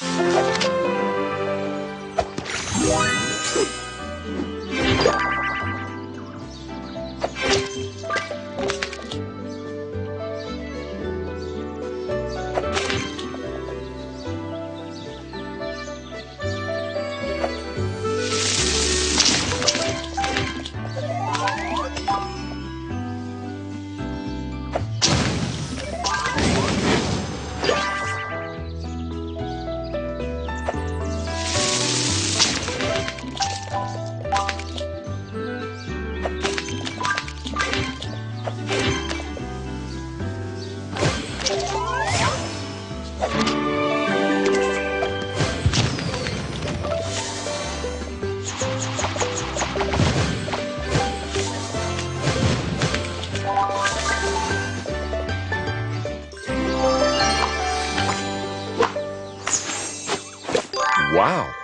Thank you. Wow.